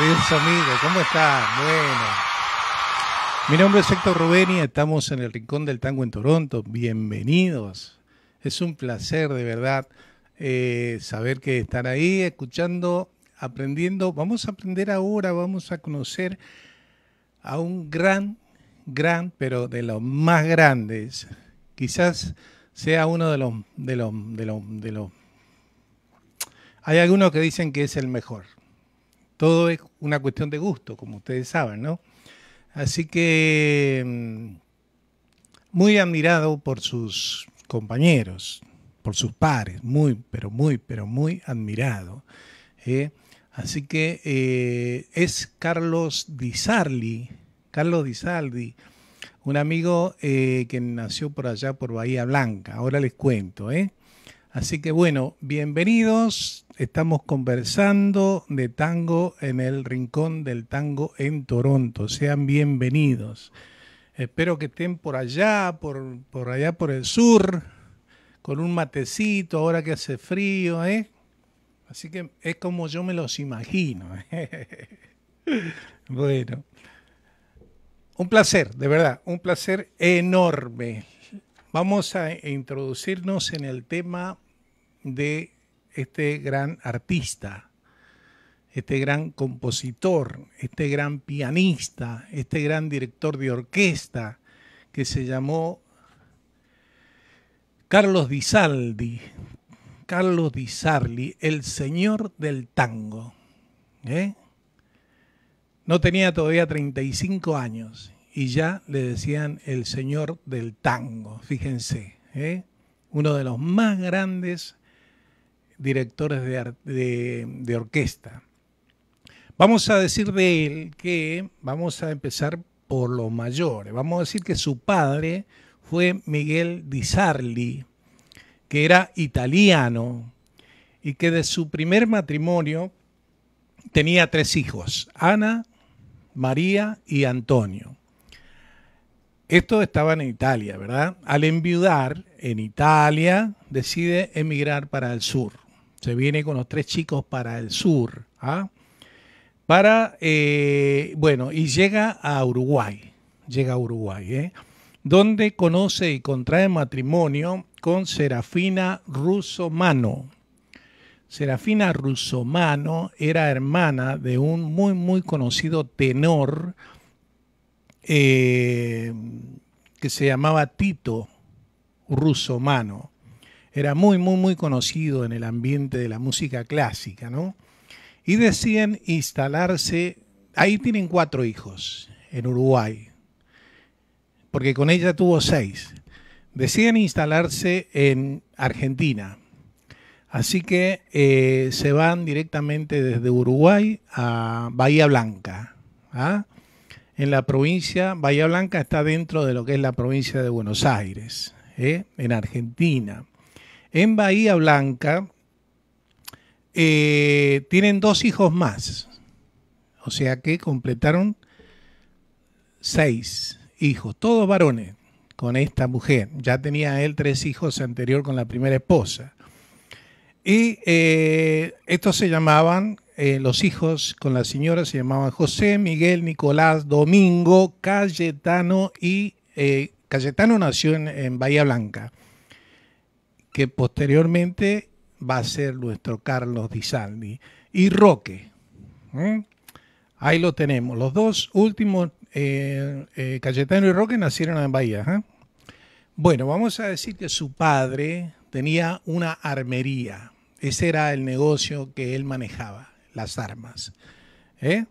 queridos amigos? ¿Cómo están? Bueno. Mi nombre es Héctor Rubén y estamos en el Rincón del Tango en Toronto. Bienvenidos. Es un placer, de verdad, eh, saber que están ahí escuchando, aprendiendo. Vamos a aprender ahora, vamos a conocer a un gran, gran, pero de los más grandes. Quizás sea uno de los, de los, de los, de los... Hay algunos que dicen que es el mejor. Todo es una cuestión de gusto, como ustedes saben, ¿no? Así que mm, muy admirado por sus compañeros, por sus pares, muy, pero muy, pero muy admirado. ¿eh? Así que eh, es Carlos Di Sarli, Carlos Di Sarli, un amigo eh, que nació por allá por Bahía Blanca. Ahora les cuento, ¿eh? Así que bueno, bienvenidos. Estamos conversando de tango en el Rincón del Tango en Toronto. Sean bienvenidos. Espero que estén por allá, por, por allá por el sur, con un matecito, ahora que hace frío, ¿eh? Así que es como yo me los imagino. bueno, un placer, de verdad, un placer enorme Vamos a introducirnos en el tema de este gran artista, este gran compositor, este gran pianista, este gran director de orquesta que se llamó Carlos Di Saldi, Carlos Di Sarli, el señor del tango. ¿eh? No tenía todavía 35 años y ya le decían el señor del tango, fíjense, ¿eh? uno de los más grandes directores de, de, orquesta. Vamos a decir de él que vamos a empezar por lo mayor. Vamos a decir que su padre fue Miguel Di Sarli, que era italiano y que de su primer matrimonio tenía tres hijos, Ana, María y Antonio. Esto estaba en Italia, ¿verdad? Al enviudar en Italia, decide emigrar para el sur. Se viene con los tres chicos para el sur. ¿ah? Para, eh, bueno, y llega a Uruguay. Llega a Uruguay, ¿eh? Donde conoce y contrae matrimonio con Serafina Russomano. Serafina Russomano era hermana de un muy, muy conocido tenor eh, que se llamaba Tito Russomano. Era muy, muy, muy conocido en el ambiente de la música clásica, ¿no? Y deciden instalarse, ahí tienen cuatro hijos, en Uruguay, porque con ella tuvo seis. Deciden instalarse en Argentina. Así que eh, se van directamente desde Uruguay a Bahía Blanca. ¿ah? en la provincia, Bahía Blanca está dentro de lo que es la provincia de Buenos Aires, ¿eh? en Argentina. En Bahía Blanca eh, tienen dos hijos más, o sea que completaron seis hijos, todos varones, con esta mujer. Ya tenía él tres hijos anterior con la primera esposa. Y eh, estos se llamaban eh, los hijos con la señora se llamaban José, Miguel, Nicolás, Domingo, Cayetano y Cayetano nació en, Bahía Blanca, que posteriormente va a ser nuestro Carlos Di Saldi. Y Roque, ahí lo tenemos. Los dos últimos, eh, Cayetano y Roque, nacieron en Bahía. Bueno, vamos a decir que su padre tenía una armería. Ese era el negocio que él manejaba las armas. ¿eh?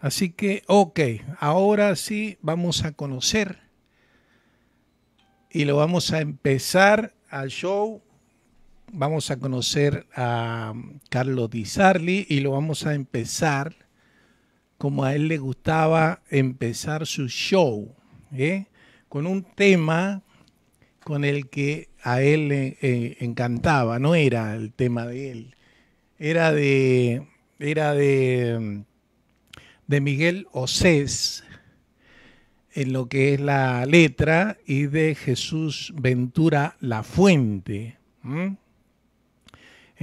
Así que, ok, ahora sí vamos a conocer y lo vamos a empezar al show. Vamos a conocer a Carlos Di Sarli y lo vamos a empezar como a él le gustaba empezar su show, ¿eh? con un tema con el que a él le eh, encantaba, no era el tema de él, era de era de, de Miguel Osés en lo que es la letra y de Jesús Ventura La Fuente.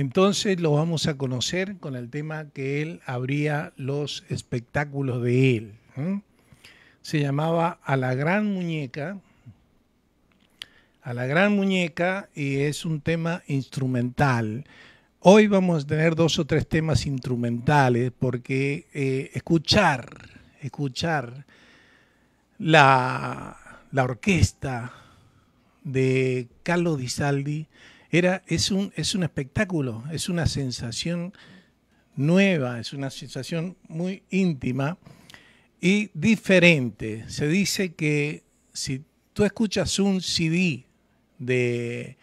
Entonces lo vamos a conocer con el tema que él abría los espectáculos de él. Se llamaba A la Gran Muñeca. A la Gran Muñeca y es un tema instrumental. Hoy vamos a tener dos o tres temas instrumentales porque eh, escuchar, escuchar la, la orquesta de Carlos Di Saldi era, es, un, es un espectáculo, es una sensación nueva, es una sensación muy íntima y diferente. Se dice que si tú escuchas un CD de,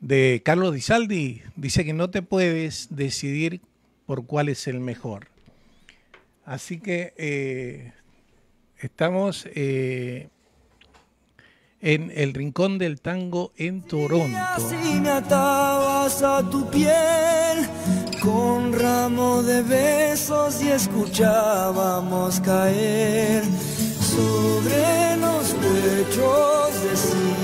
de Carlos Di Saldi, dice que no te puedes decidir por cuál es el mejor. Así que eh, estamos eh, en el Rincón del Tango en Toronto. Si me atabas a tu piel con ramo de besos y escuchábamos caer sobre los pechos de sí.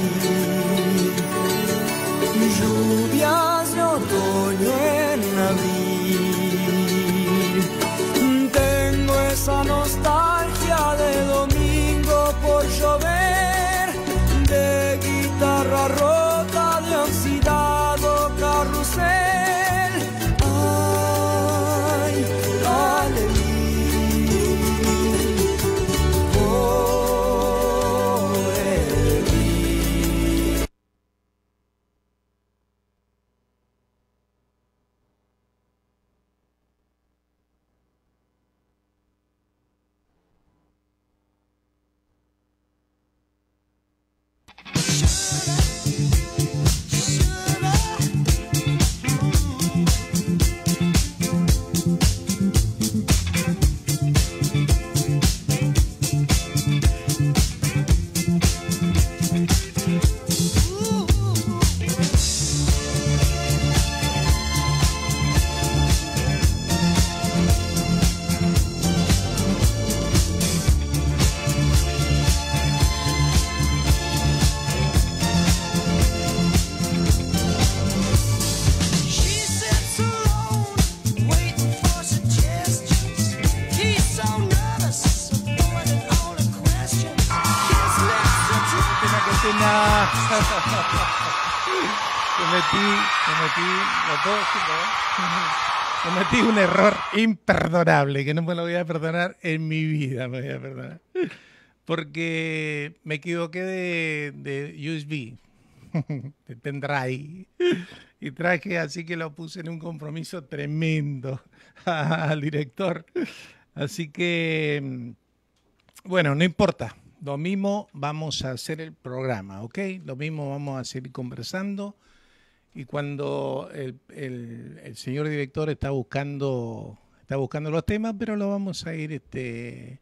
Lluvias de otoño en abril. Tengo esa nostalgia Sure. Cometí un error imperdonable que no me lo voy a perdonar en mi vida, me voy a perdonar. Porque me equivoqué de, de USB, de pendrive, y traje así que lo puse en un compromiso tremendo al director. Así que, bueno, no importa. Lo mismo vamos a hacer el programa, ¿ok? Lo mismo vamos a seguir conversando y cuando el, el, señor director está buscando está buscando los temas, pero lo vamos a ir este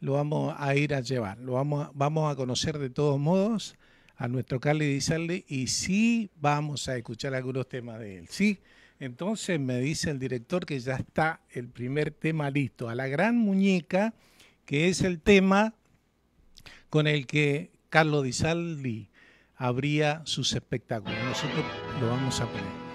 lo vamos a ir a llevar, lo vamos vamos a conocer de todos modos a nuestro Carly Dizalde y sí vamos a escuchar algunos temas de él, sí. Entonces me dice el director que ya está el primer tema listo, a la gran muñeca, que es el tema con el que Carlos Di Saldi habría sus espectáculos. Nosotros lo vamos a poner.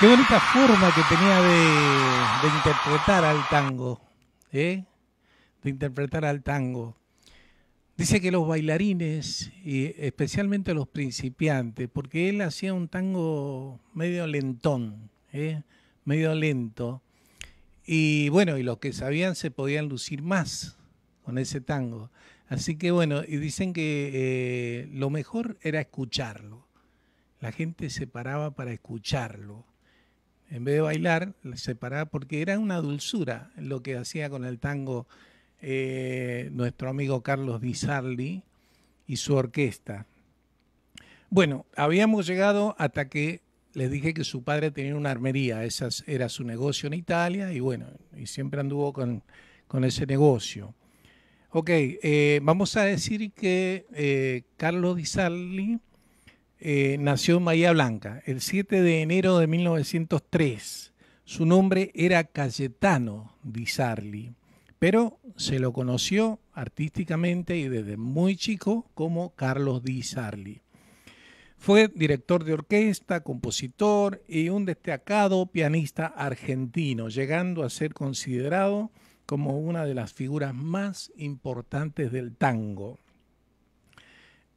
Qué bonita forma que tenía de, de interpretar al tango. ¿eh? De interpretar al tango. Dice que los bailarines, y especialmente los principiantes, porque él hacía un tango medio lentón, ¿eh? medio lento, y bueno, y los que sabían se podían lucir más con ese tango. Así que bueno, y dicen que eh, lo mejor era escucharlo. La gente se paraba para escucharlo. En vez de bailar, se paraba porque era una dulzura lo que hacía con el tango eh, nuestro amigo Carlos Di Sarli y su orquesta. Bueno, habíamos llegado hasta que les dije que su padre tenía una armería, ese era su negocio en Italia y bueno, y siempre anduvo con, con ese negocio. Ok, eh, vamos a decir que eh, Carlos Di Sarli eh, nació en Bahía Blanca el 7 de enero de 1903. Su nombre era Cayetano Di Sarli, pero se lo conoció artísticamente y desde muy chico como Carlos Di Sarli. Fue director de orquesta, compositor y un destacado pianista argentino, llegando a ser considerado como una de las figuras más importantes del tango.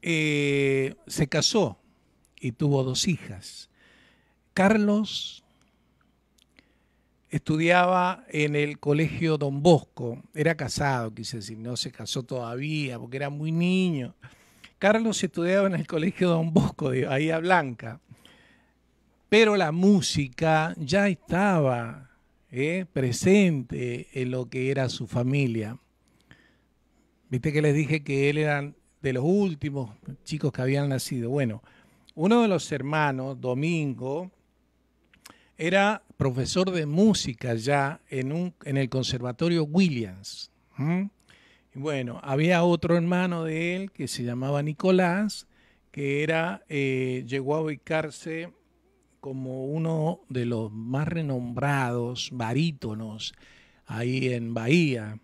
Eh, se casó y tuvo dos hijas. Carlos estudiaba en el colegio Don Bosco, era casado, quise decir, no se casó todavía porque era muy niño Carlos estudiaba en el Colegio Don Bosco de Bahía Blanca, pero la música ya estaba eh, presente en lo que era su familia. Viste que les dije que él era de los últimos chicos que habían nacido. Bueno, uno de los hermanos, Domingo, era profesor de música ya en, un, en el Conservatorio Williams. Bueno, había otro hermano de él que se llamaba Nicolás, que era, eh, llegó a ubicarse como uno de los más renombrados barítonos ahí en Bahía.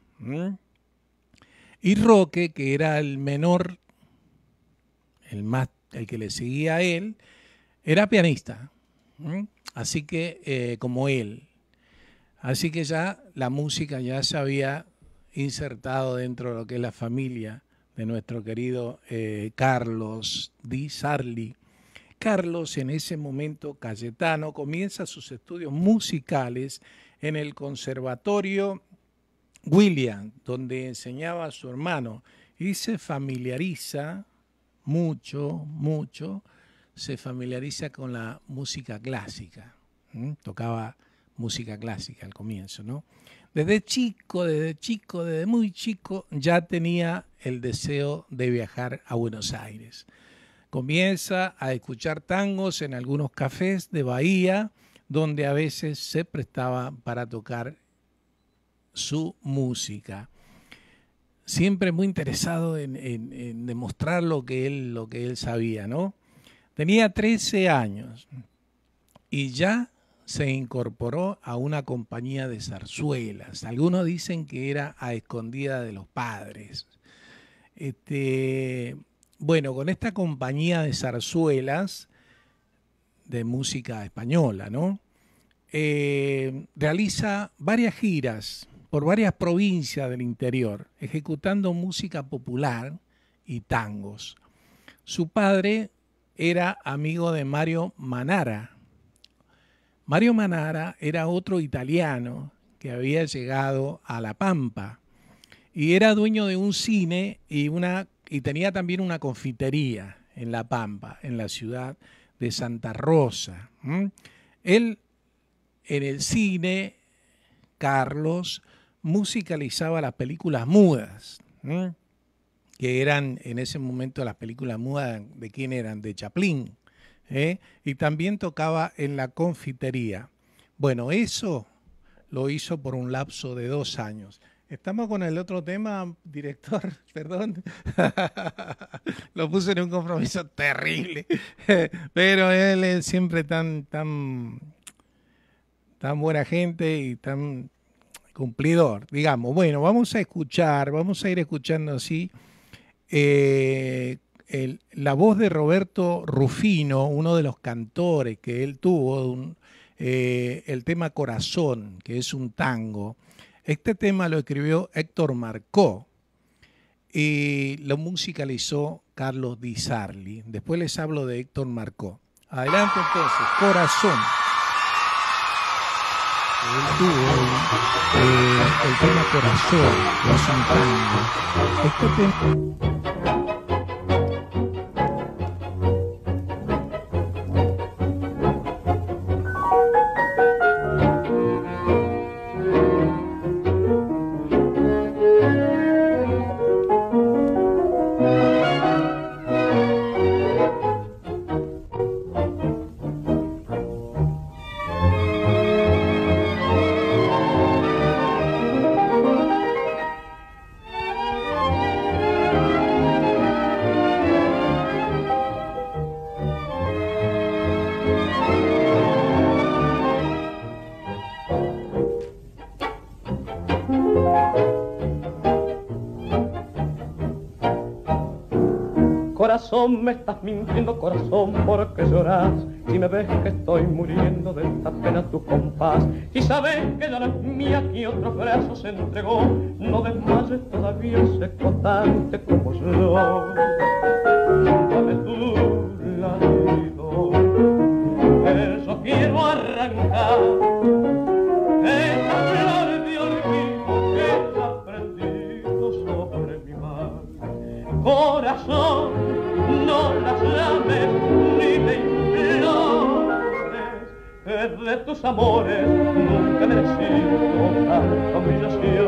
Y Roque, que era el menor, el más, el que le seguía a él, era pianista. Así que, eh, como él. Así que ya la música ya se había insertado dentro de lo que es la familia de nuestro querido eh, Carlos Di Sarli. Carlos, en ese momento Cayetano, comienza sus estudios musicales en el Conservatorio William, donde enseñaba a su hermano, y se familiariza mucho, mucho, se familiariza con la música clásica. Tocaba música clásica al comienzo, ¿no? Desde chico, desde chico, desde muy chico, ya tenía el deseo de viajar a Buenos Aires. Comienza a escuchar tangos en algunos cafés de Bahía, donde a veces se prestaba para tocar su música. Siempre muy interesado en, demostrar lo que, él, lo que él sabía, ¿no? Tenía 13 años y ya se incorporó a una compañía de zarzuelas. Algunos dicen que era a escondida de los padres. Este, bueno, con esta compañía de zarzuelas de música española, ¿no? Eh, realiza varias giras por varias provincias del interior, ejecutando música popular y tangos. Su padre era amigo de Mario Manara, Mario Manara era otro italiano que había llegado a La Pampa y era dueño de un cine y, una, y tenía también una confitería en La Pampa, en la ciudad de Santa Rosa. Él en el cine, Carlos, musicalizaba las películas mudas, que eran en ese momento las películas mudas de quién eran, de Chaplin. ¿eh? y también tocaba en la confitería. Bueno, eso lo hizo por un lapso de dos años. Estamos con el otro tema, director, perdón. lo puse en un compromiso terrible. Pero él es siempre tan, tan, tan buena gente y tan cumplidor, digamos. Bueno, vamos a escuchar, vamos a ir escuchando así. Eh, la voz de Roberto Rufino, uno de los cantores que él tuvo, eh, el tema Corazón, que es un tango. Este tema lo escribió Héctor Marcó y lo musicalizó Carlos Di Sarli. Después les hablo de Héctor Marcó. Adelante entonces, Corazón. Él tuvo eh, el tema Corazón, es un tango. Este tema... me estás mintiendo corazón porque lloras si me ves que estoy muriendo de esta pena tu compás. Si sabes que ya la mía y otros brazos se entregó no desmayes todavía secotante como yo de tus amores nunca merecí tanta humillación.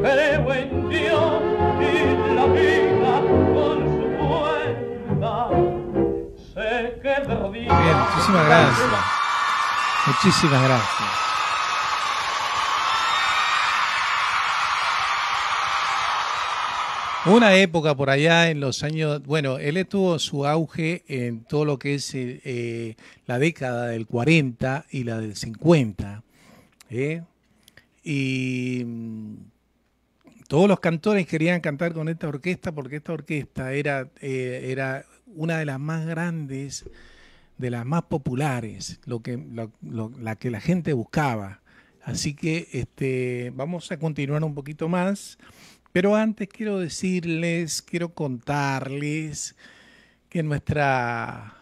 Creo en Dios y la vida con su vuelta sé que. Bien, muchísimas gracias. Muchísimas gracias. Una época por allá en los años, bueno, él tuvo su auge en todo lo que es eh, eh, la década del 40 y la del 50. ¿eh? Y mm, todos los cantores querían cantar con esta orquesta porque esta orquesta era, era una de las más grandes, de las más populares, lo que, la que la gente buscaba. Así que este, vamos a continuar un poquito más. Pero antes quiero decirles, quiero contarles que nuestra,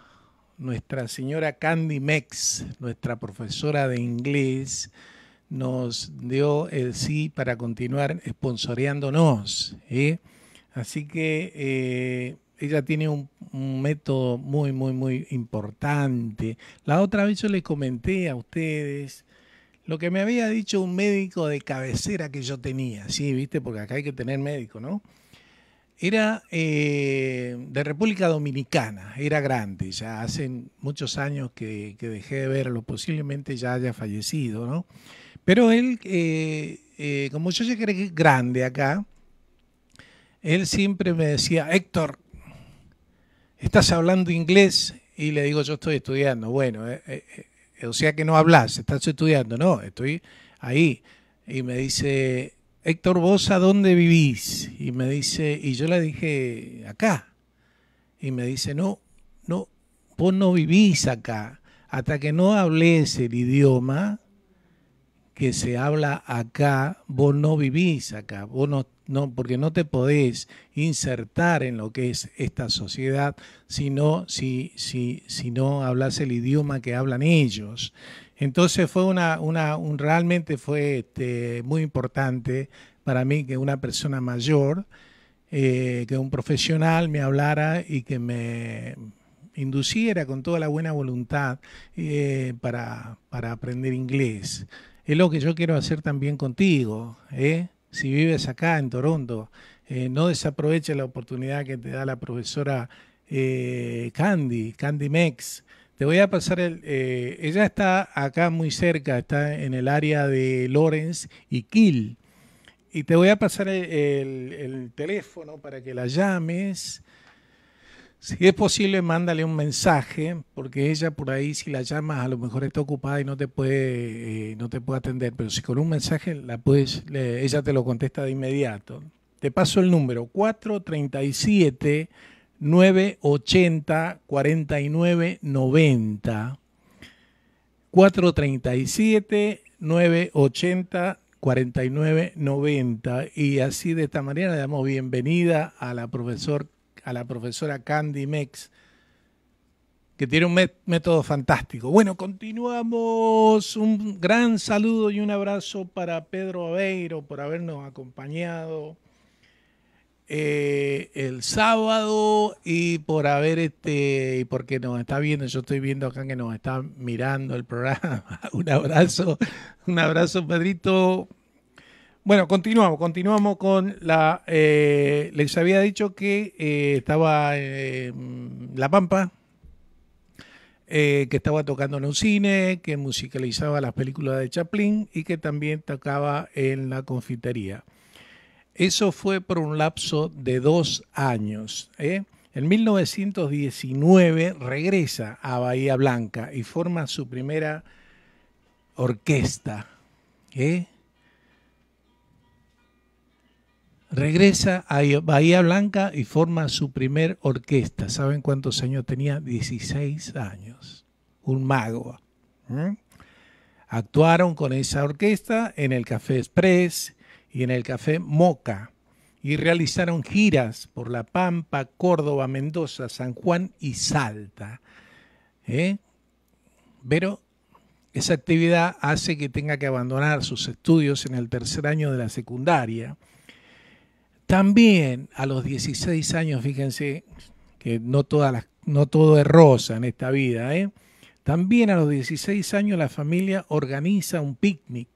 nuestra señora Candy Mex, nuestra profesora de inglés, nos dio el sí para continuar esponsoreándonos. ¿eh? Así que eh, ella tiene un, un, método muy, muy, muy importante. La otra vez yo le comenté a ustedes lo que me había dicho un médico de cabecera que yo tenía, sí, viste, porque acá hay que tener médico, ¿no? Era eh, de República Dominicana, era grande, ya hace muchos años que, dejé de verlo, posiblemente ya haya fallecido, ¿no? Pero él, eh, eh, como yo ya creí que grande acá, él siempre me decía, Héctor, ¿estás hablando inglés? Y le digo, yo estoy estudiando. Bueno, o sea que no hablas, estás estudiando, no, estoy ahí. Y me dice, Héctor, ¿vos a dónde vivís? Y me dice, y yo le dije, acá. Y me dice, no, no, vos no vivís acá. Hasta que no hables el idioma que se habla acá, vos no vivís acá, vos no no, porque no te podés insertar en lo que es esta sociedad sino si, si, si no hablas el idioma que hablan ellos. Entonces fue una, una un, realmente fue este, muy importante para mí que una persona mayor, eh, que un profesional me hablara y que me induciera con toda la buena voluntad eh, para, para aprender inglés. Es lo que yo quiero hacer también contigo. ¿eh? Si vives acá en Toronto, eh, no desaproveche la oportunidad que te da la profesora eh, Candy, Candy Mex. Te voy a pasar el... Eh, ella está acá muy cerca, está en el área de Lawrence y Kill. Y te voy a pasar el teléfono para que la llames si es posible, mándale un mensaje, porque ella por ahí, si la llamas, a lo mejor está ocupada y no te puede, eh, no te puede atender. Pero si con un mensaje la puedes, ella te lo contesta de inmediato. Te paso el número 437 980 4990 437 980 4990 y así de esta manera le damos bienvenida a la profesor a la profesora Candy Mex que tiene un método fantástico. Bueno, continuamos. Un gran saludo y un abrazo para Pedro Aveiro por habernos acompañado eh, el sábado y por haber este y porque nos está viendo, yo estoy viendo acá que nos está mirando el programa. un abrazo, un abrazo, Pedrito. Bueno, continuamos, continuamos con la. Eh, les había dicho que eh, estaba La Pampa, que estaba tocando en un cine, que musicalizaba las películas de Chaplin y que también tocaba en la confitería. Eso fue por un lapso de dos años. ¿eh? En 1919 regresa a Bahía Blanca y forma su primera orquesta. ¿eh? Regresa a Bahía Blanca y forma su primer orquesta. ¿Saben cuántos años tenía? 16 años. Un mago. ¿eh? Actuaron con esa orquesta en el Café Express y en el Café Moca y realizaron giras por La Pampa, Córdoba, Mendoza, San Juan y Salta. ¿eh? Pero esa actividad hace que tenga que abandonar sus estudios en el tercer año de la secundaria. También a los 16 años, fíjense que no, no todo es rosa en esta vida, ¿eh? también a los 16 años la familia organiza un picnic,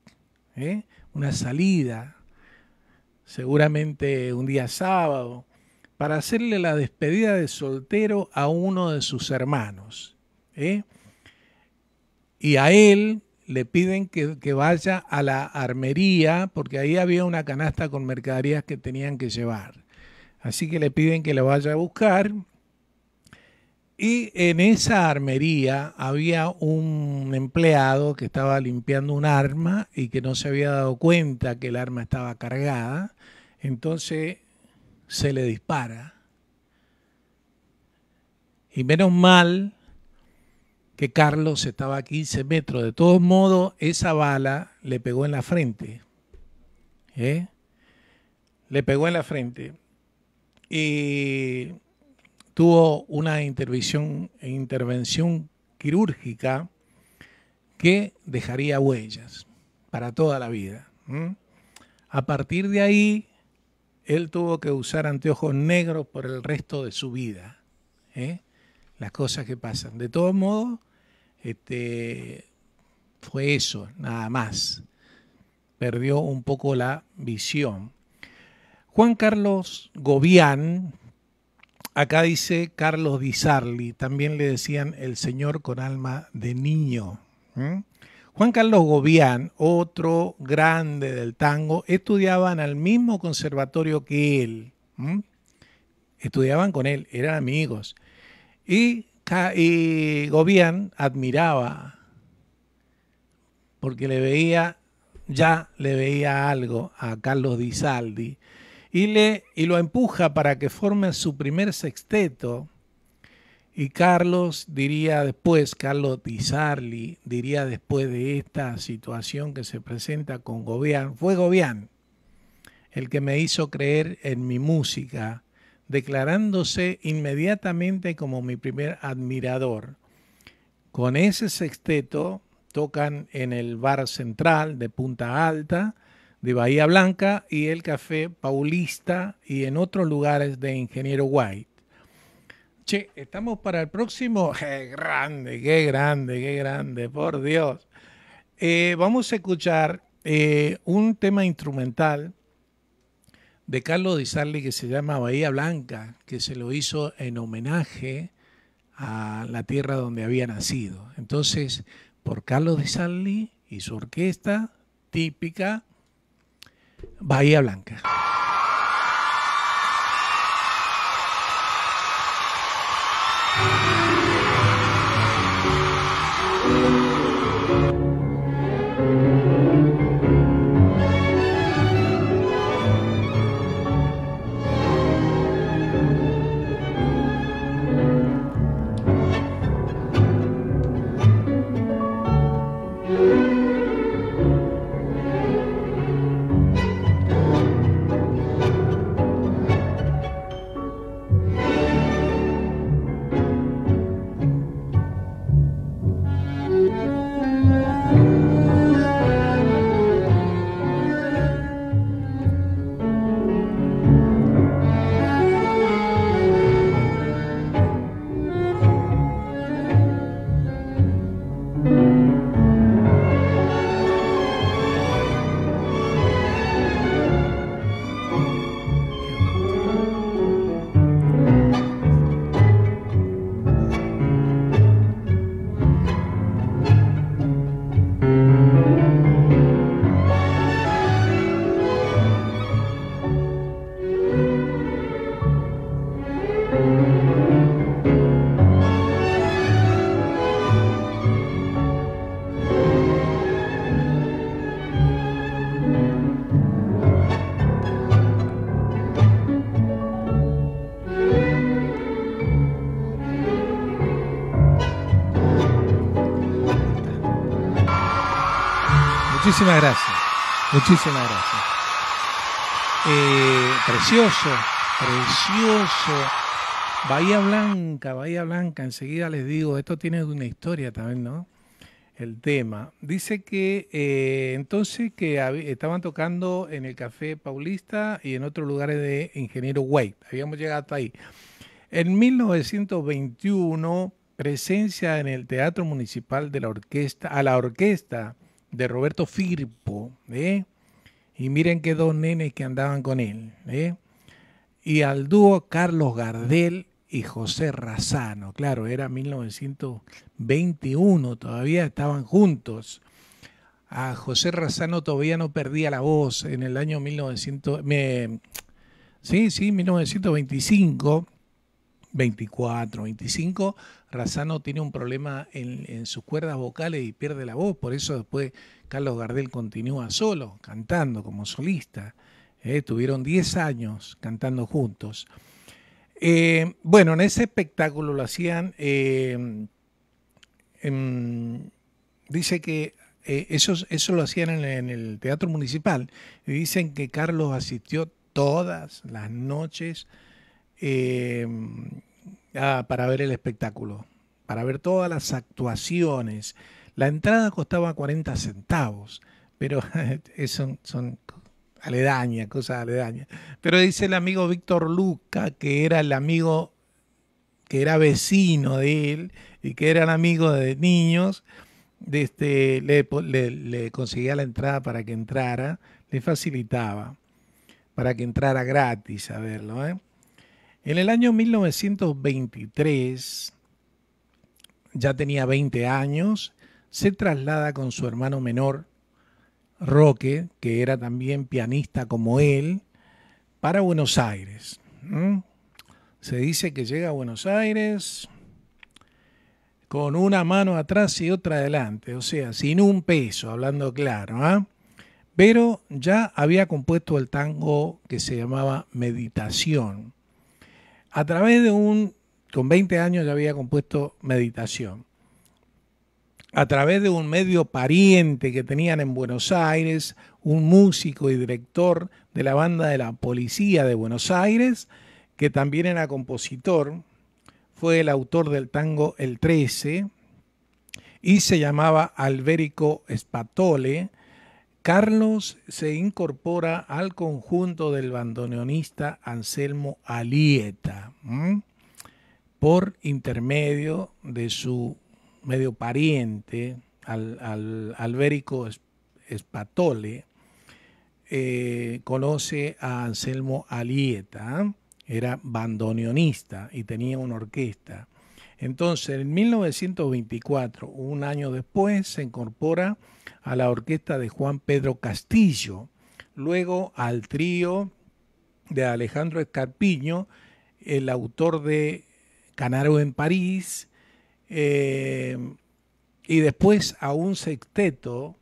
¿eh? una salida seguramente un día sábado, para hacerle la despedida de soltero a uno de sus hermanos. ¿eh? Y a él le piden que, que, vaya a la armería, porque ahí había una canasta con mercaderías que tenían que llevar. Así que le piden que le vaya a buscar. Y en esa armería había un empleado que estaba limpiando un arma y que no se había dado cuenta que el arma estaba cargada entonces se le dispara. Y menos mal que Carlos estaba a 15 metros. De todos modos, esa bala le pegó en la frente. ¿eh? Le pegó en la frente. Y tuvo una intervención, quirúrgica que dejaría huellas para toda la vida. A partir de ahí, él tuvo que usar anteojos negros por el resto de su vida. ¿eh? Las cosas que pasan. De todos modos, este, fue eso, nada más. Perdió un poco la visión. Juan Carlos Gobián, acá dice Carlos Di Sarli, también le decían el señor con alma de niño. Juan Carlos Gobián, otro grande del tango, estudiaban al mismo conservatorio que él. Estudiaban con él, eran amigos. Y, y Gobián admiraba, porque le veía, ya le veía algo a Carlos Di Saldi, y, le, y lo empuja para que forme su primer sexteto y Carlos diría después, Carlos Tizarli diría después de esta situación que se presenta con Gobián, fue Gobián el que me hizo creer en mi música, declarándose inmediatamente como mi primer admirador. Con ese sexteto tocan en el bar central de Punta Alta, de Bahía Blanca y el Café Paulista y en otros lugares de Ingeniero White. Che, estamos para el próximo. ¡Qué grande, qué grande, qué grande! Por Dios. Eh, vamos a escuchar eh, un tema instrumental de Carlos Di Sarli que se llama Bahía Blanca, que se lo hizo en homenaje a la tierra donde había nacido. Entonces, por Carlos Di Sarli y su orquesta típica, Bahía Blanca. Muchísimas gracias. Muchísimas gracias. Eh, precioso, precioso. Bahía Blanca, Bahía Blanca, enseguida les digo, esto tiene una historia también, ¿no? El tema. Dice que eh, entonces que estaban tocando en el Café Paulista y en otros lugares de Ingeniero White. Habíamos llegado hasta ahí. En 1921, presencia en el Teatro Municipal de la Orquesta, a la orquesta de Roberto Firpo, ¿eh? Y miren que dos nenes que andaban con él, ¿eh? Y al dúo Carlos Gardel y José Razano. Claro, era 1921, todavía estaban juntos. A José Razano todavía no perdía la voz en el año 1900, sí, sí, 1925, 24, 25. Razano tiene un problema en, sus cuerdas vocales y pierde la voz, por eso después Carlos Gardel continúa solo, cantando como solista. Eh, tuvieron 10 años cantando juntos. Eh, bueno, en ese espectáculo lo hacían, eh, dice que eh, eso, lo hacían en, el Teatro Municipal y dicen que Carlos asistió todas las noches para ver el espectáculo, para ver todas las actuaciones. La entrada costaba 40 centavos, pero son, son aledaña, cosas aledañas. Pero dice el amigo Víctor Luca, que era el amigo, que era vecino de él y que era el amigo de niños, de este, le, conseguía la entrada para que entrara, le facilitaba para que entrara gratis a verlo. ¿eh? En el año 1923, ya tenía 20 años, se traslada con su hermano menor Roque, que era también pianista como él, para Buenos Aires. Se dice que llega a Buenos Aires con una mano atrás y otra adelante, o sea, sin un peso, hablando claro. ¿ah? Pero ya había compuesto el tango que se llamaba Meditación. A través de un, con 20 años ya había compuesto Meditación a través de un medio pariente que tenían en Buenos Aires, un músico y director de la banda de la Policía de Buenos Aires, que también era compositor, fue el autor del tango El 13 y se llamaba Alberico Spatole. Carlos se incorpora al conjunto del bandoneonista Anselmo Alieta por intermedio de su medio pariente al, al Alberico Spatole, eh, conoce a Anselmo Alieta, era bandoneonista y tenía una orquesta. Entonces, en 1924, un año después, se incorpora a la orquesta de Juan Pedro Castillo, luego al trío de Alejandro Escarpiño, el autor de Canaro en París, eh, y después a un sexteto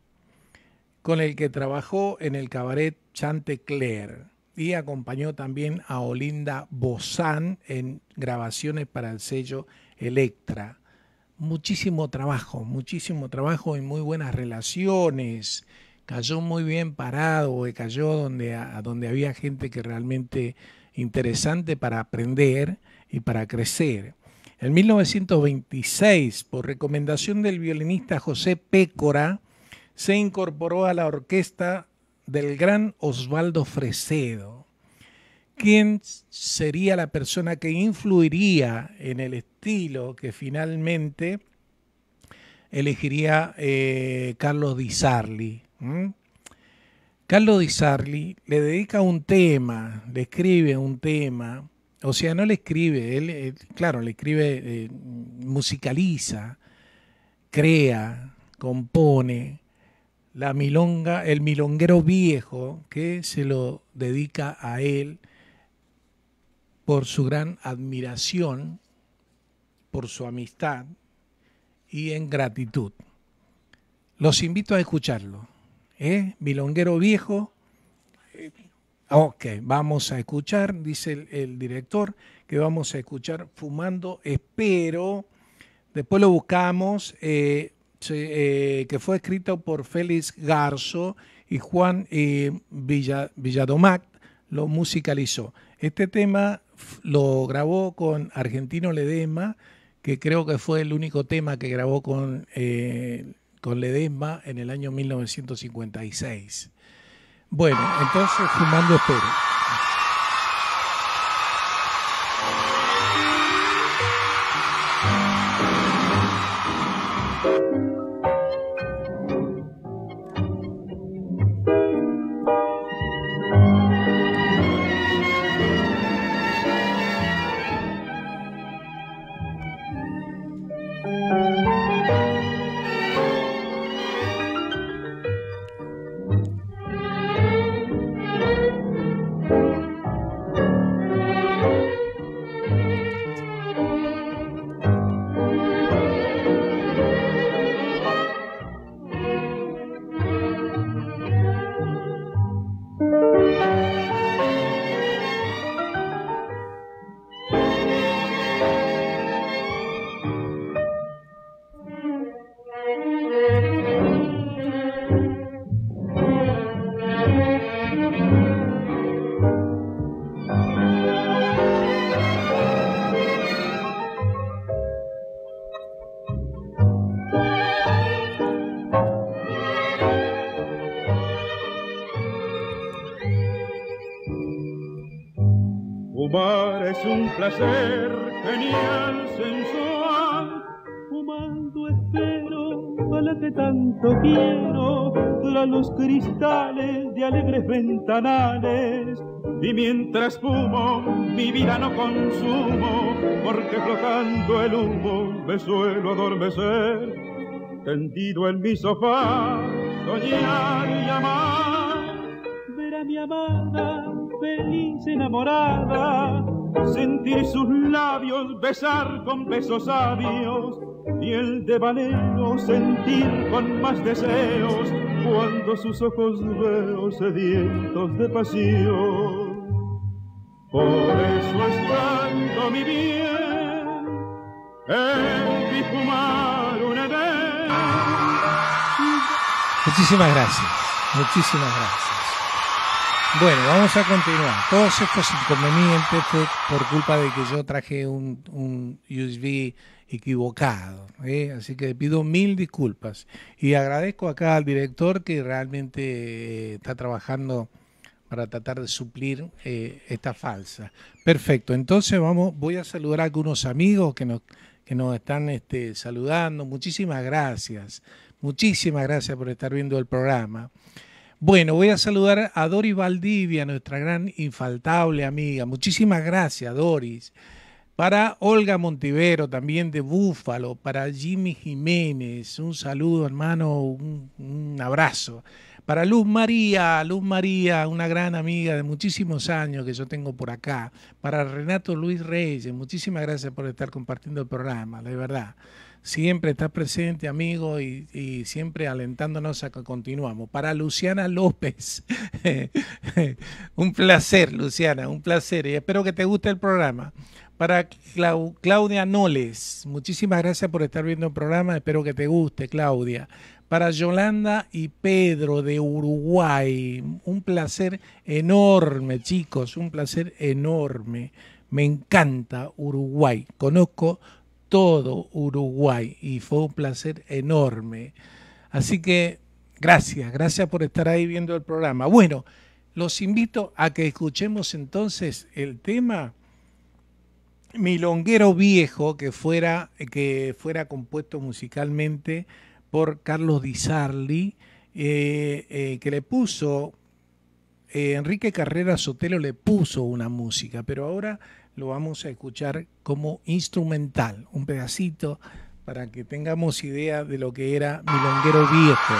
con el que trabajó en el cabaret Chantecler y acompañó también a Olinda Bozán en grabaciones para el sello Electra. Muchísimo trabajo, muchísimo trabajo y muy buenas relaciones. Cayó muy bien parado, cayó donde, donde había gente que realmente interesante para aprender y para crecer. En 1926, por recomendación del violinista José Pécora, se incorporó a la orquesta del gran Osvaldo Fresedo, quien sería la persona que influiría en el estilo que finalmente elegiría eh, Carlos Di Sarli. Carlos Di Sarli le dedica un tema, le escribe un tema o sea, no le escribe, él, claro, le escribe, eh, musicaliza, crea, compone. La milonga, el milonguero viejo que se lo dedica a él por su gran admiración, por su amistad y en gratitud. Los invito a escucharlo. ¿eh? Milonguero viejo Ok, vamos a escuchar, dice el, director, que vamos a escuchar Fumando Espero. Después lo buscamos, eh, eh, que fue escrito por Félix Garzo y Juan eh, Villadomac lo musicalizó. Este tema lo grabó con Argentino Ledesma, que creo que fue el único tema que grabó con, eh, con Ledesma en el año 1956. Bueno, entonces Fumando Espero. No consumo, porque flotando el humo me suelo adormecer. Tendido en mi sofá, soñar y amar, ver a mi amada feliz enamorada sentir sus labios besar con besos sabios y el de valero sentir con más deseos cuando sus ojos veo sedientos de pasión. Por eso estando mi bien en mi fumar una vez. Muchísimas gracias, muchísimas gracias. Bueno, vamos a continuar. Todos estos inconvenientes fue por culpa de que yo traje un, USB equivocado. ¿eh? Así que pido mil disculpas. Y agradezco acá al director que realmente eh, está trabajando para tratar de suplir eh, esta falsa. Perfecto. Entonces vamos, voy a saludar a algunos amigos que nos, que nos están este, saludando. Muchísimas gracias. Muchísimas gracias por estar viendo el programa. Bueno, voy a saludar a Doris Valdivia, nuestra gran infaltable amiga. Muchísimas gracias, Doris. Para Olga Montivero, también de Búfalo. Para Jimmy Jiménez, un saludo, hermano, un, abrazo. Para Luz María, Luz María, una gran amiga de muchísimos años que yo tengo por acá. Para Renato Luis Reyes, muchísimas gracias por estar compartiendo el programa, de verdad siempre está presente, amigo, y, siempre alentándonos a que continuamos. Para Luciana López, un placer, Luciana, un placer, y espero que te guste el programa. Para Claudia Noles, muchísimas gracias por estar viendo el programa, espero que te guste, Claudia. Para Yolanda y Pedro de Uruguay, un placer enorme, chicos, un placer enorme. Me encanta Uruguay. Conozco todo Uruguay y fue un placer enorme. Así que gracias, gracias por estar ahí viendo el programa. Bueno, los invito a que escuchemos entonces el tema Milonguero Viejo, que fuera, que fuera compuesto musicalmente por Carlos Di Sarli, eh, eh, que le puso, eh, Enrique Carrera Sotelo le puso una música, pero ahora lo vamos a escuchar como instrumental, un pedacito para que tengamos idea de lo que era Milonguero Viejo.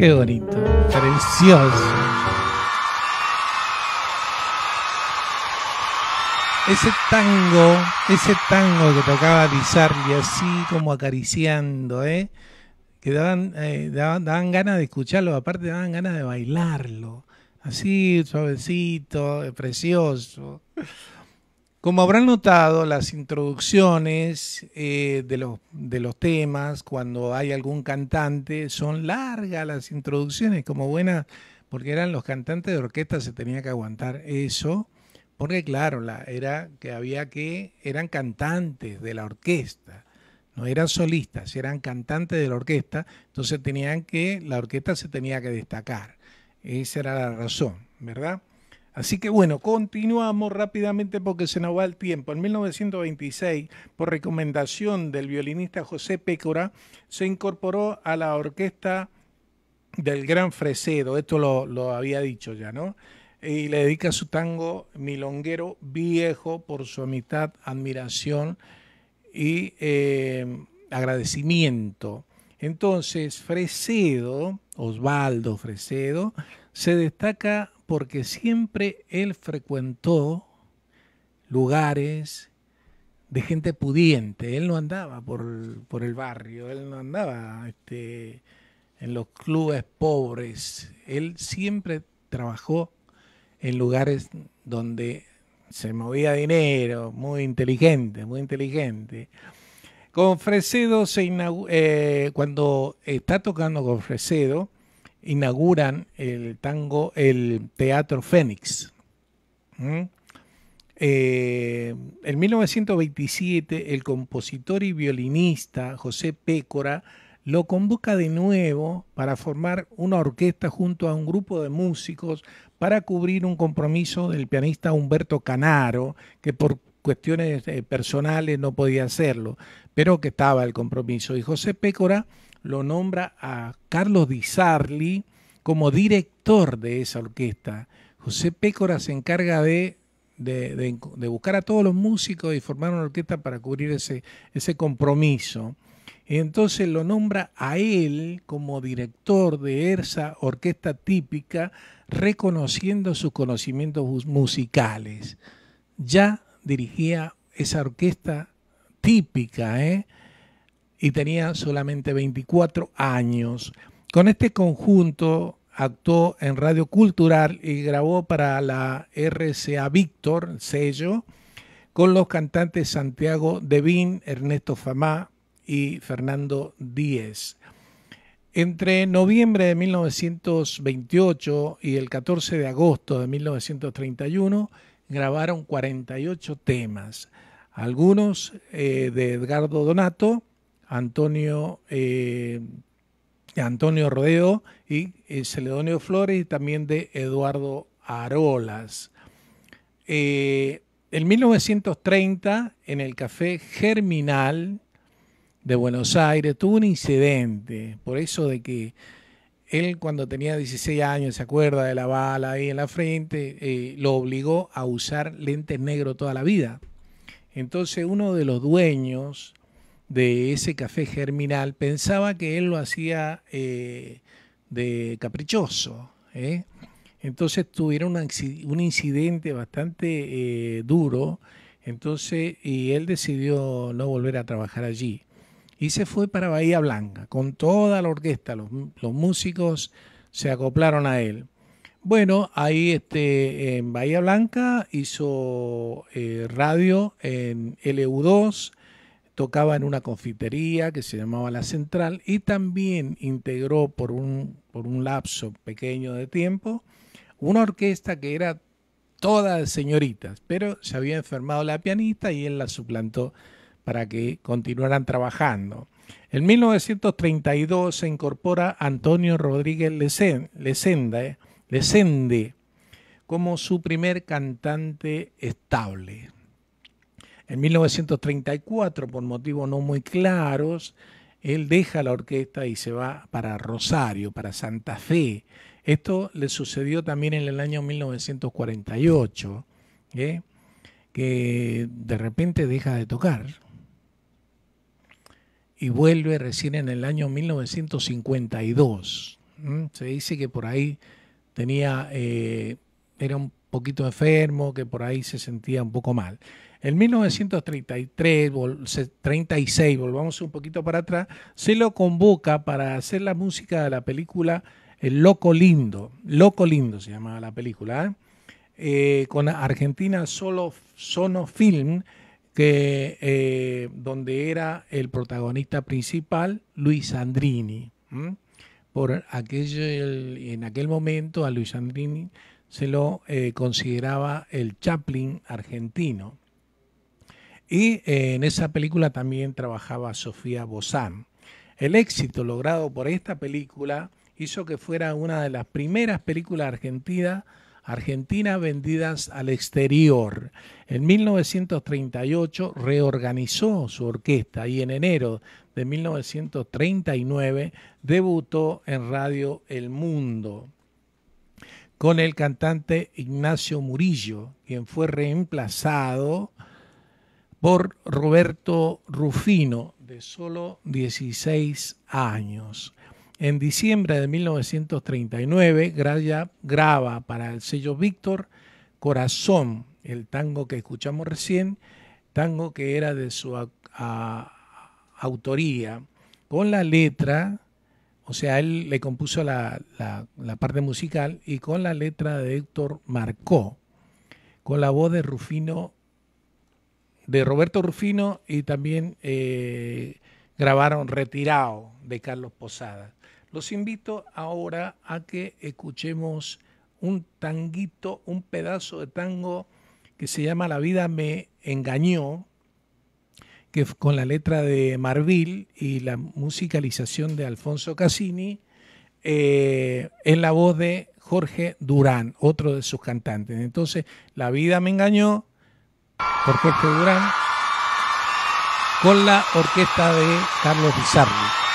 Qué bonito, precioso. Ese tango, ese tango que tocaba Lizardi así como acariciando, ¿eh? que daban, eh, daban, daban, ganas de escucharlo, aparte daban ganas de bailarlo, así suavecito, precioso. Como habrán notado, las introducciones eh, de, los, de los temas, cuando hay algún cantante, son largas las introducciones, como buenas, porque eran los cantantes de orquesta, se tenía que aguantar eso, porque claro, la, era que había que, eran cantantes de la orquesta, no eran solistas, eran cantantes de la orquesta, entonces tenían que, la orquesta se tenía que destacar. Esa era la razón, ¿verdad? Así que bueno, continuamos rápidamente porque se nos va el tiempo. En 1926, por recomendación del violinista José Pécora, se incorporó a la orquesta del Gran Fresedo, esto lo, había dicho ya, ¿no? Y le dedica su tango milonguero viejo por su amistad, admiración y eh, agradecimiento. Entonces, Fresedo, Osvaldo Fresedo, se destaca porque siempre él frecuentó lugares de gente pudiente. Él no andaba por, el barrio, él no andaba este, en los clubes pobres. Él siempre trabajó en lugares donde se movía dinero, muy inteligente, muy inteligente. Con Fresedo, se eh, cuando está tocando con Fresedo, inauguran el tango, el Teatro Fénix. ¿Mm? Eh, en 1927, el compositor y violinista José Pécora lo convoca de nuevo para formar una orquesta junto a un grupo de músicos para cubrir un compromiso del pianista Humberto Canaro, que por cuestiones eh, personales no podía hacerlo, pero que estaba el compromiso. Y José Pécora lo nombra a Carlos Di Sarli como director de esa orquesta. José Pécora se encarga de, de, buscar a todos los músicos y formar una orquesta para cubrir ese, ese compromiso. Y entonces lo nombra a él como director de esa orquesta típica, reconociendo sus conocimientos musicales. Ya dirigía esa orquesta típica, ¿eh? Y tenía solamente 24 años. Con este conjunto actuó en Radio Cultural y grabó para la RCA Víctor, sello, con los cantantes Santiago Devin, Ernesto Famá y Fernando Díez. Entre noviembre de 1928 y el 14 de agosto de 1931 grabaron 48 temas, algunos eh, de Edgardo Donato, Antonio, eh, Antonio Rodeo y eh, Celedonio Flores y también de Eduardo Arolas. Eh, en 1930, en el Café Germinal de Buenos Aires, tuvo un incidente, por eso de que él cuando tenía 16 años, se acuerda de la bala ahí en la frente, lo obligó a usar lentes negros toda la vida. Entonces uno de los dueños de ese café germinal pensaba que él lo hacía eh, de caprichoso. ¿eh? Entonces tuvieron un incidente bastante eh, duro, entonces, y él decidió no volver a trabajar allí. Y se fue para Bahía Blanca, con toda la orquesta, los, músicos se acoplaron a él. Bueno, ahí este, en Bahía Blanca hizo radio en LU2, tocaba en una confitería que se llamaba La Central y también integró por un, por un lapso pequeño de tiempo una orquesta que era toda de señoritas, pero se había enfermado la pianista y él la suplantó para que continuaran trabajando. En 1932 se incorpora Antonio Rodríguez Lecende como su primer cantante estable. En 1934, por motivos no muy claros, él deja la orquesta y se va para Rosario, para Santa Fe. Esto le sucedió también en el año 1948, ¿eh? que de repente deja de tocar y vuelve recién en el año 1952. Se dice que por ahí tenía, eh, era un poquito enfermo, que por ahí se sentía un poco mal. En 1933, 36, volvamos un poquito para atrás, se lo convoca para hacer la música de la película El Loco Lindo. Loco Lindo se llamaba la película, ¿eh? Eh, con Argentina Solo Sono Film, que, eh, donde era el protagonista principal Luis Andrini. Por aquello, en aquel momento a Luis Andrini se lo consideraba el Chaplin argentino. Y eh, en esa película también trabajaba Sofía Bozán. El éxito logrado por esta película hizo que fuera una de las primeras películas argentinas Argentina vendidas al exterior. En 1938 reorganizó su orquesta y en enero de 1939 debutó en Radio El Mundo con el cantante Ignacio Murillo, quien fue reemplazado por Roberto Rufino, de solo 16 años. En diciembre de 1939 graba para el sello Víctor Corazón, el tango que escuchamos recién, tango que era de su autoría, con la letra, o sea, él le compuso la, la parte musical y con la letra de Héctor Marcó, con la voz de Rufino de Roberto Rufino y también eh, grabaron Retirado de Carlos Posada. Los invito ahora a que escuchemos un tanguito, un pedazo de tango que se llama La vida me engañó, que con la letra de Marvil y la musicalización de Alfonso Cassini, eh, en la voz de Jorge Durán, otro de sus cantantes. Entonces, La vida me engañó, por Jorge Durán, con la orquesta de Carlos Bizarri.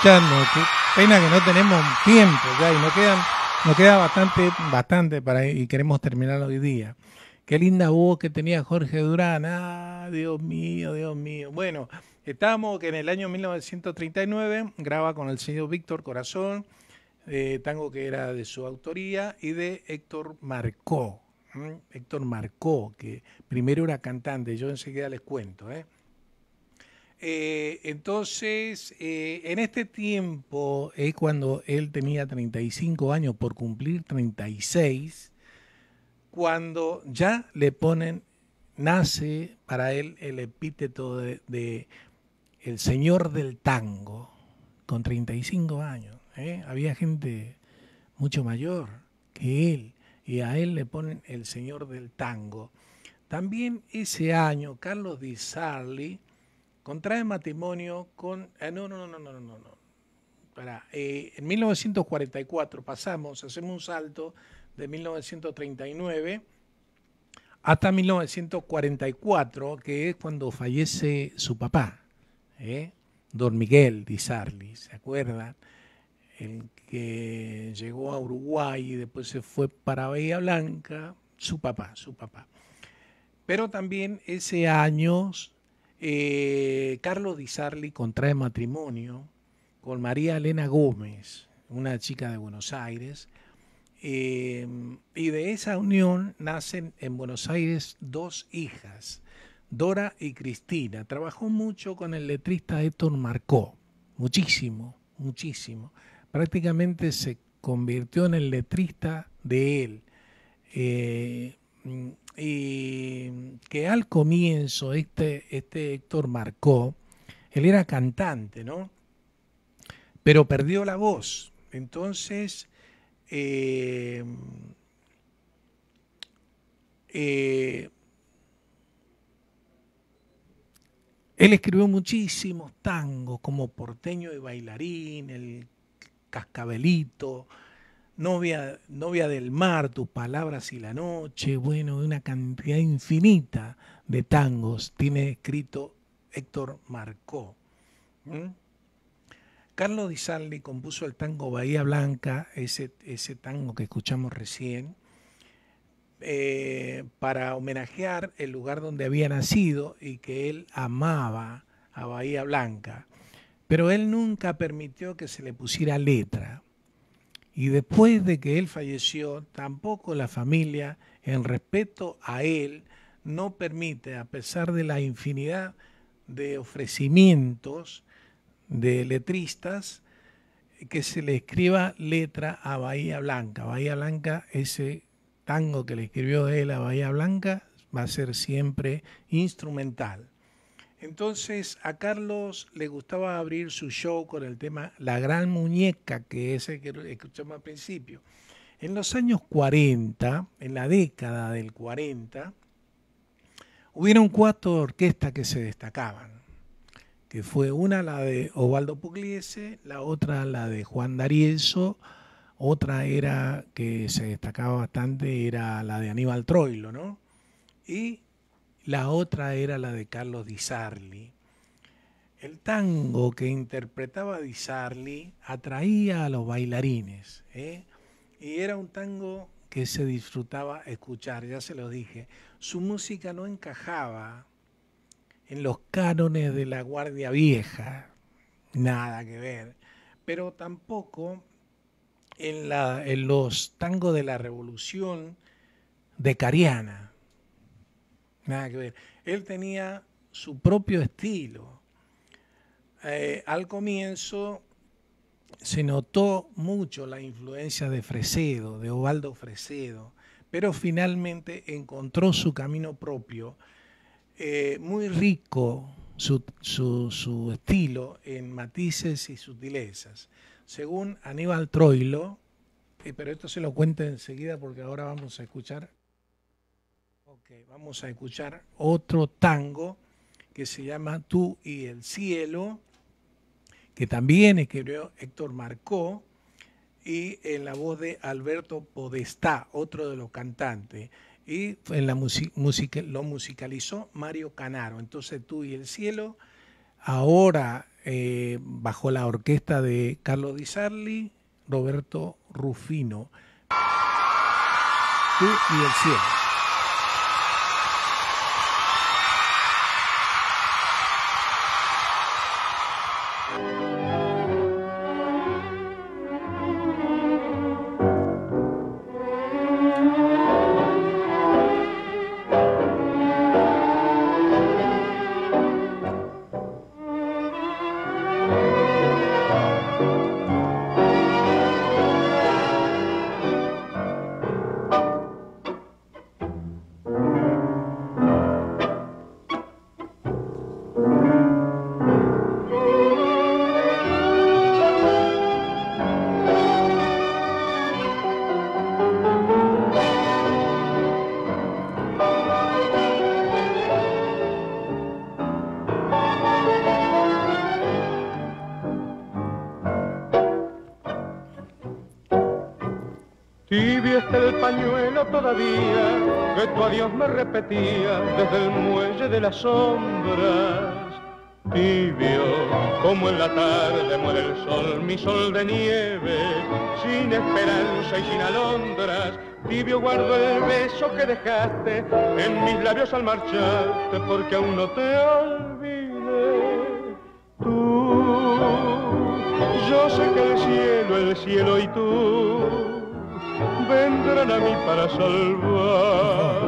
Escuchando. Qué pena que no tenemos tiempo ya y nos quedan, nos queda bastante, bastante para y queremos terminar hoy día. Qué linda voz que tenía Jorge Durán. Ah, Dios mío, Dios mío. Bueno, estamos que en el año 1939 graba con el señor Víctor Corazón, eh, tango que era de su autoría, y de Héctor Marcó. Héctor Marcó, que primero era cantante, yo enseguida les cuento. ¿eh? Eh, entonces, eh, en este tiempo es cuando él tenía 35 años por cumplir 36, cuando ya le ponen, nace para él el epíteto de, de el señor del tango, con 35 años. ¿eh? Había gente mucho mayor que él y a él le ponen el señor del tango. También ese año Carlos Di Sarli contrae matrimonio con... eh, no, no, no, no, no, no, no. Para, eh, en 1944 pasamos, hacemos un salto de 1939 hasta 1944, que es cuando fallece su papá, ¿eh? don Miguel Di Sarli, ¿se acuerdan? El que llegó a Uruguay y después se fue para Bahía Blanca, su papá, su papá. Pero también ese año eh, Carlos Di Sarli contrae matrimonio con María Elena Gómez, una chica de Buenos Aires, eh, y de esa unión nacen en Buenos Aires dos hijas, Dora y Cristina. Trabajó mucho con el letrista Héctor Marcó, muchísimo, muchísimo. Prácticamente se convirtió en el letrista de él. Eh, y que al comienzo este, este Héctor Marcó, él era cantante, ¿no? Pero perdió la voz. Entonces, eh, eh, él escribió muchísimos tangos como Porteño y Bailarín, El Cascabelito, Novia, del mar, tus palabras y la noche, bueno, una cantidad infinita de tangos tiene escrito Héctor Marcó. Carlos Di Sarli compuso el tango Bahía Blanca, ese, ese tango que escuchamos recién, eh, para homenajear el lugar donde había nacido y que él amaba a Bahía Blanca. Pero él nunca permitió que se le pusiera letra. Y después de que él falleció, tampoco la familia, en respeto a él, no permite, a pesar de la infinidad de ofrecimientos de letristas, que se le escriba letra a Bahía Blanca. Bahía Blanca, ese tango que le escribió él a Bahía Blanca, va a ser siempre instrumental. Entonces a Carlos le gustaba abrir su show con el tema La Gran Muñeca, que es el que escuchamos al principio. En los años 40, en la década del 40, hubieron cuatro orquestas que se destacaban, que fue una la de Osvaldo Pugliese, la otra la de Juan D'Arienzo, otra era que se destacaba bastante, era la de Aníbal Troilo, ¿no? Y la otra era la de Carlos Di Sarli. El tango que interpretaba Di Sarli atraía a los bailarines ¿eh? y era un tango que se disfrutaba escuchar, ya se lo dije. Su música no encajaba en los cánones de la Guardia Vieja, nada que ver, pero tampoco en, en los tangos de la Revolución de Cariana Nada que ver. Él tenía su propio estilo. Eh, al comienzo se notó mucho la influencia de Fresedo, de Ovaldo Fresedo, pero finalmente encontró su camino propio, eh, muy rico su, su, su, estilo en matices y sutilezas. Según Aníbal Troilo, eh, pero esto se lo cuento enseguida porque ahora vamos a escuchar vamos a escuchar otro tango que se llama Tú y el cielo, que también escribió Héctor Marcó, y en la voz de Alberto Podestá, otro de los cantantes. Y en la música lo musicalizó Mario Canaro. Entonces Tú y el cielo, ahora eh, bajo la orquesta de Carlos Di Sarli, Roberto Rufino. Tú y el cielo. Pañuelo todavía que tu adiós me repetía desde el muelle de las sombras. Tibio, como en la tarde muere el sol, mi sol de nieve, sin esperanza y sin alondras. Tibio guardo el beso que dejaste en mis labios al marcharte, porque aún no te olvidé. Tú, yo sé que el cielo, el cielo y tú vendrán a mí para salvar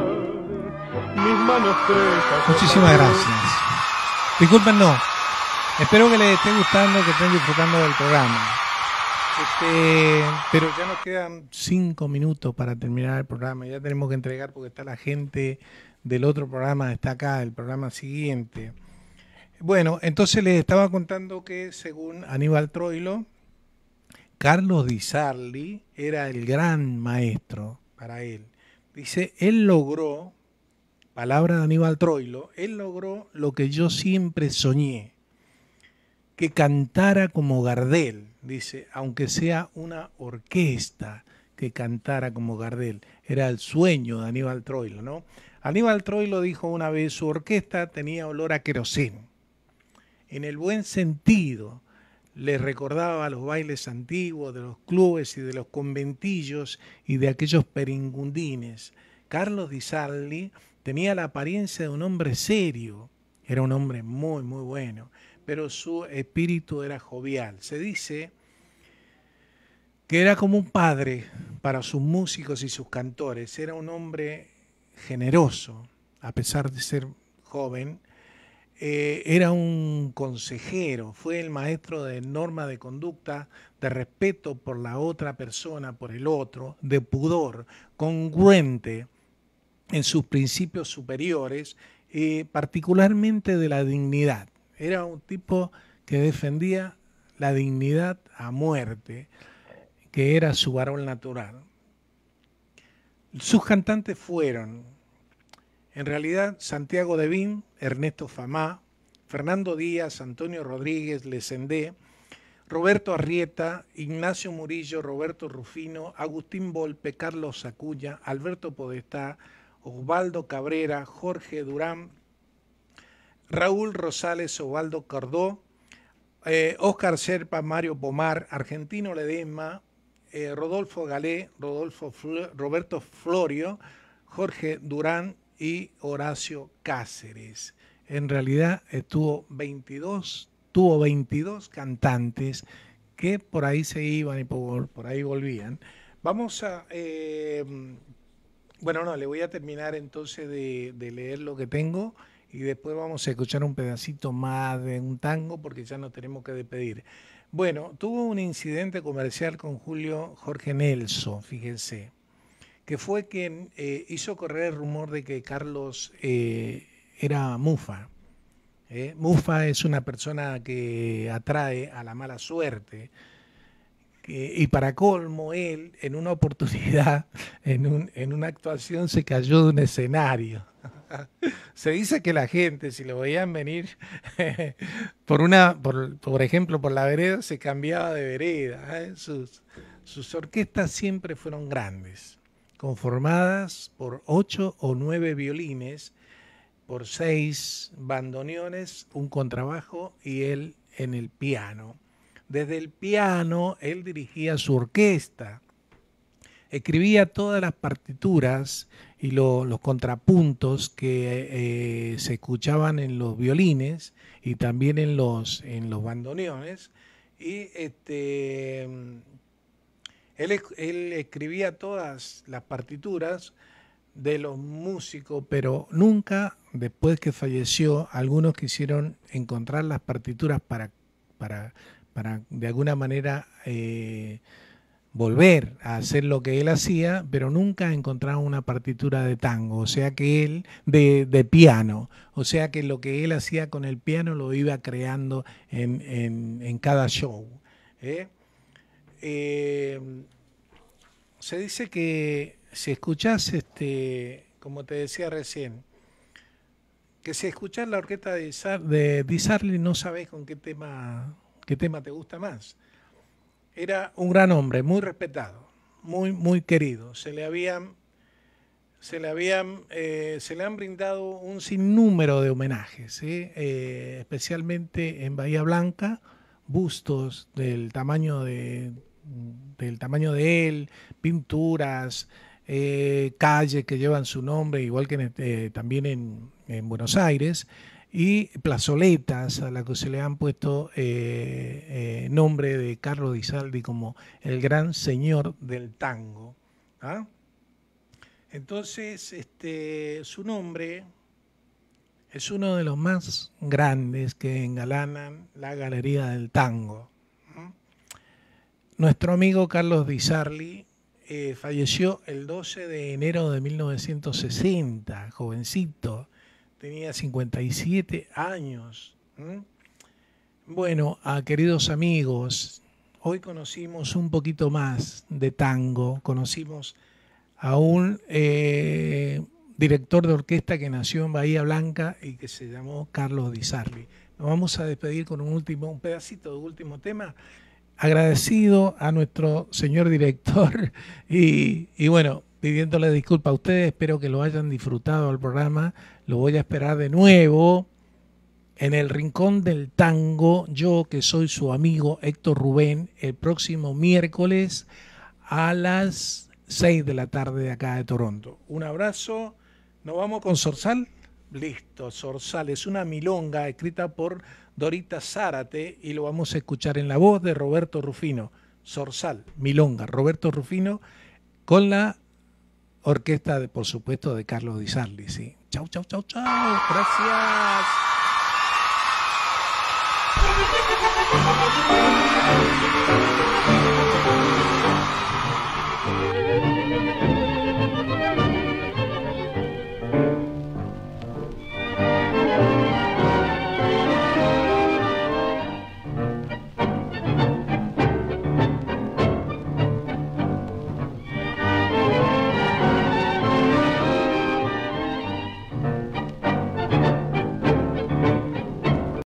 mis manos presas. Muchísimas gracias. Disculpen, no. Espero que les esté gustando, que estén disfrutando del programa. Este, pero ya nos quedan cinco minutos para terminar el programa. Ya tenemos que entregar porque está la gente del otro programa, está acá, el programa siguiente. Bueno, entonces les estaba contando que según Aníbal Troilo, Carlos Di Sarli era el gran maestro para él. Dice, él logró palabra de Aníbal Troilo, él logró lo que yo siempre soñé, que cantara como Gardel, dice, aunque sea una orquesta que cantara como Gardel. Era el sueño de Aníbal Troilo, ¿no? Aníbal Troilo dijo una vez, su orquesta tenía olor a queroseno. En el buen sentido, le recordaba los bailes antiguos de los clubes y de los conventillos y de aquellos peringundines. Carlos Di Sarli tenía la apariencia de un hombre serio, era un hombre muy, muy bueno, pero su espíritu era jovial. Se dice que era como un padre para sus músicos y sus cantores, era un hombre generoso, a pesar de ser joven, eh, era un consejero, fue el maestro de norma de conducta, de respeto por la otra persona, por el otro, de pudor, congruente en sus principios superiores, eh, particularmente de la dignidad. Era un tipo que defendía la dignidad a muerte, que era su varón natural. Sus cantantes fueron, en realidad, Santiago de Vin, Ernesto Famá, Fernando Díaz, Antonio Rodríguez, Lesendé, Roberto Arrieta, Ignacio Murillo, Roberto Rufino, Agustín Volpe, Carlos Acuña, Alberto Podestá, Osvaldo Cabrera, Jorge Durán, Raúl Rosales, Osvaldo Cordó, eh, Oscar Serpa, Mario Pomar, Argentino Ledesma, eh, Rodolfo Galé, Rodolfo Roberto Florio, Jorge Durán y Horacio Cáceres. En realidad estuvo 22, tuvo 22 cantantes que por ahí se iban y por, ahí volvían. Vamos a eh, bueno, no, le voy a terminar entonces de, leer lo que tengo y después vamos a escuchar un pedacito más de un tango porque ya nos tenemos que despedir. Bueno, tuvo un incidente comercial con Julio Jorge Nelson, fíjense, que fue quien eh, hizo correr el rumor de que Carlos eh, era Mufa. ¿eh? Mufa es una persona que atrae a la mala suerte y para colmo, él en una oportunidad, en, un, en una actuación, se cayó de un escenario. se dice que la gente, si lo veían venir por una, por, por, ejemplo, por la vereda, se cambiaba de vereda. Sus, sus orquestas siempre fueron grandes, conformadas por ocho o nueve violines, por seis bandoneones, un contrabajo y él en el piano. Desde el piano, él dirigía su orquesta, escribía todas las partituras y los contrapuntos que eh, se escuchaban en los violines y también en los, en los bandoneones. Y este, él, escribía todas las partituras de los músicos, pero nunca, después que falleció, algunos quisieron encontrar las partituras para, para para de alguna manera eh, volver a hacer lo que él hacía, pero nunca encontraron una partitura de tango, o sea que él, de, piano, o sea que lo que él hacía con el piano lo iba creando en, cada show. ¿eh? Eh, se dice que si escuchás, este, como te decía recién, que si escuchás la orquesta de, Sarli no sabés con qué tema ¿Qué tema te gusta más? Era un gran hombre, muy respetado, muy, muy querido. Se le habían, se le habían, eh, se le han brindado un sinnúmero de homenajes, eh, especialmente en Bahía Blanca, bustos del tamaño de, del tamaño de él, pinturas, eh, calles que llevan su nombre, igual que también en, en Buenos Aires y plazoletas a las que se le han puesto eh, eh, nombre de Carlos Di Saldi como el gran señor del tango. ¿ah? Entonces, este, su nombre es uno de los más grandes que engalanan la galería del tango. Nuestro amigo Carlos Di Sarli eh, falleció el 12 de enero de 1960, jovencito tenía 57 años. Bueno, a queridos amigos, hoy conocimos un poquito más de tango, conocimos a un eh, director de orquesta que nació en Bahía Blanca y que se llamó Carlos Di Sarli. Nos vamos a despedir con un último, un pedacito de último tema. Agradecido a nuestro señor director y, y bueno, pidiéndole disculpas a ustedes, espero que lo hayan disfrutado al programa, lo voy a esperar de nuevo en el Rincón del Tango, yo que soy su amigo Héctor Rubén, el próximo miércoles a las 6 de la tarde de acá de Toronto. Un abrazo, nos vamos con Sorsal. Listo, Sorsal es una milonga escrita por Dorita Zárate y lo vamos a escuchar en la voz de Roberto Rufino. Sorsal, milonga, Roberto Rufino, con la orquesta, de, por supuesto, de Carlos Di Sarli. ¿sí? Chau, chau, chau, chau. Gracias.